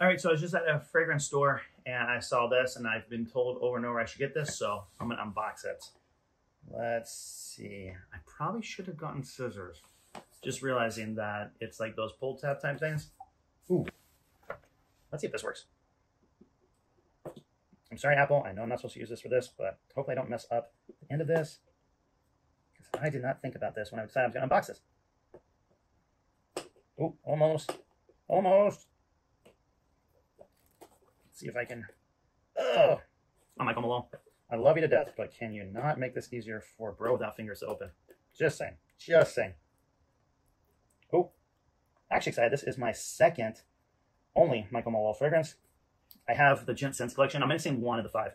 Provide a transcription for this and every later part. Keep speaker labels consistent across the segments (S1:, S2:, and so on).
S1: All right, so I was just at a fragrance store and I saw this and I've been told over and over I should get this, so I'm gonna unbox it. Let's see. I probably should have gotten scissors. Just realizing that it's like those pull tab type things. Ooh. Let's see if this works. I'm sorry, Apple. I know I'm not supposed to use this for this, but hopefully I don't mess up the end of this. Because I did not think about this when I decided I was to unbox this. Oh, almost. Almost. See if I can. Oh, I'm Michael Malul. I love you to death, but can you not make this easier for bro without fingers to open? Just saying. Just saying. Oh, actually excited. This is my second only Michael Malul fragrance. I have the Gent Sense collection. I'm missing one of the five,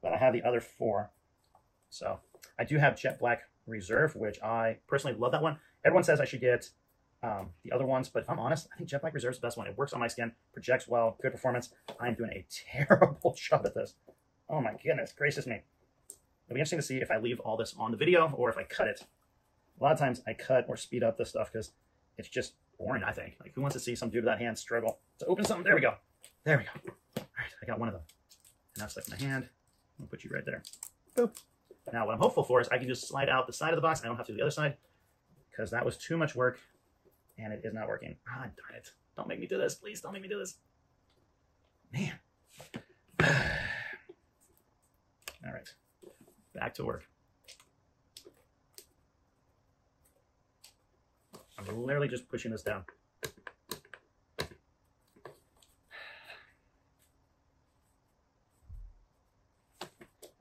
S1: but I have the other four. So I do have Jet Black Reserve, which I personally love that one. Everyone says I should get um, the other ones, but if I'm honest, I think Jet Black Reserve is the best one. It works on my skin, projects well, good performance. I'm doing a terrible job at this. Oh my goodness, gracious me. It'll be interesting to see if I leave all this on the video or if I cut it. A lot of times I cut or speed up this stuff because it's just boring, I think. Like, who wants to see some dude with that hand struggle to open something? There we go. There we go. All right, I got one of them. And now stuck in my hand. I'll put you right there. Boop. Now, what I'm hopeful for is I can just slide out the side of the box. I don't have to do the other side because that was too much work and it is not working. Ah, darn it. Don't make me do this. Please don't make me do this. Man. All right. Back to work. I'm literally just pushing this down.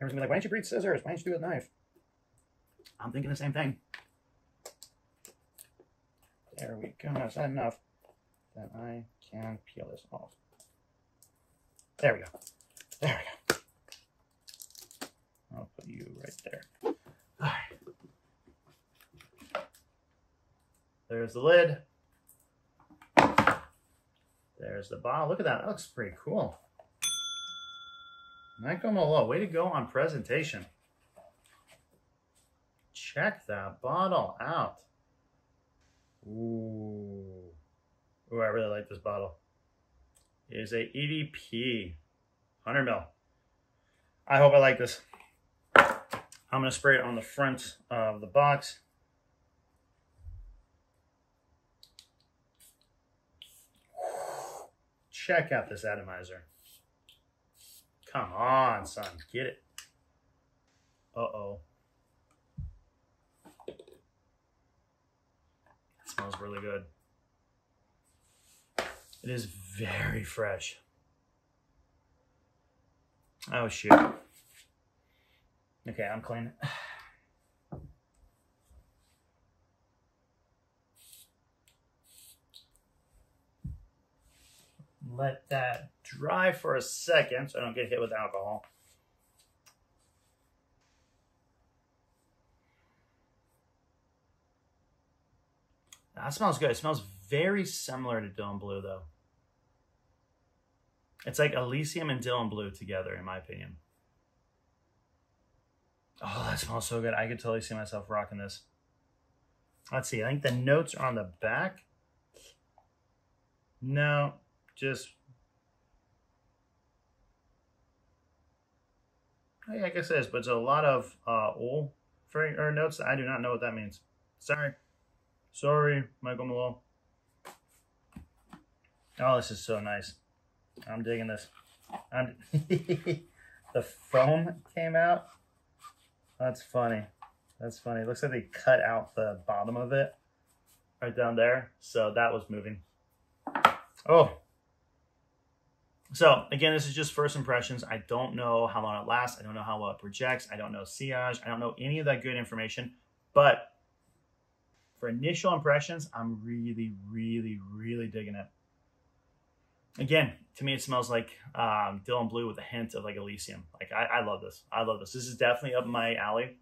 S1: Everyone's gonna be like, why don't you breathe scissors? Why don't you do a knife? I'm thinking the same thing. There we go. Is that enough? Then I can peel this off. There we go. There we go. I'll put you right there. All right. There's the lid. There's the bottle. Look at that. That looks pretty cool. Malul, way to go on presentation. Check that bottle out. Ooh. Ooh, I really like this bottle. It is a EDP 100 mil. I hope I like this. I'm going to spray it on the front of the box. Check out this atomizer. Come on, son. Get it. Uh-oh. Smells really good. It is very fresh. Oh, shoot. Okay, I'm clean. Let that dry for a second so I don't get hit with alcohol. That smells good. It smells very similar to Dylan Blue, though. It's like Elysium and Dylan Blue together, in my opinion. Oh, that smells so good. I could totally see myself rocking this. Let's see. I think the notes are on the back. No, just... I guess it is, but it's a lot of uh, oil or notes. I do not know what that means. Sorry. Sorry, Michael Malul. Oh, this is so nice. I'm digging this. I'm the foam came out. That's funny. That's funny. It looks like they cut out the bottom of it right down there. So that was moving. Oh. So again, this is just first impressions. I don't know how long it lasts. I don't know how well it projects. I don't know sillage. I don't know any of that good information. But for initial impressions, I'm really, really, really digging it. Again, to me, it smells like um, Dylan Blue with a hint of like Elysium. Like I, I love this. I love this. This is definitely up my alley.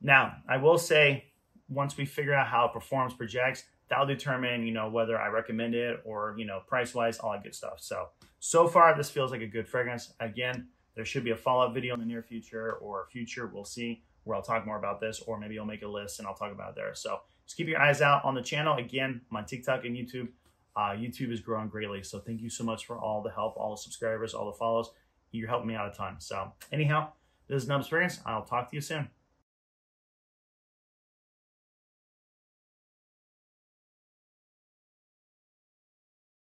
S1: Now, I will say, once we figure out how it performs, projects, that'll determine, you know, whether I recommend it or, you know, price-wise, all that good stuff. So, so far, this feels like a good fragrance. Again, there should be a follow-up video in the near future or future, we'll see, where I'll talk more about this, or maybe I'll make a list and I'll talk about it there. So just keep your eyes out on the channel. Again, on TikTok and YouTube. Uh, YouTube is growing greatly. So thank you so much for all the help, all the subscribers, all the follows. You're helping me out a ton. So anyhow, this is Nub Experience. I'll talk to you soon.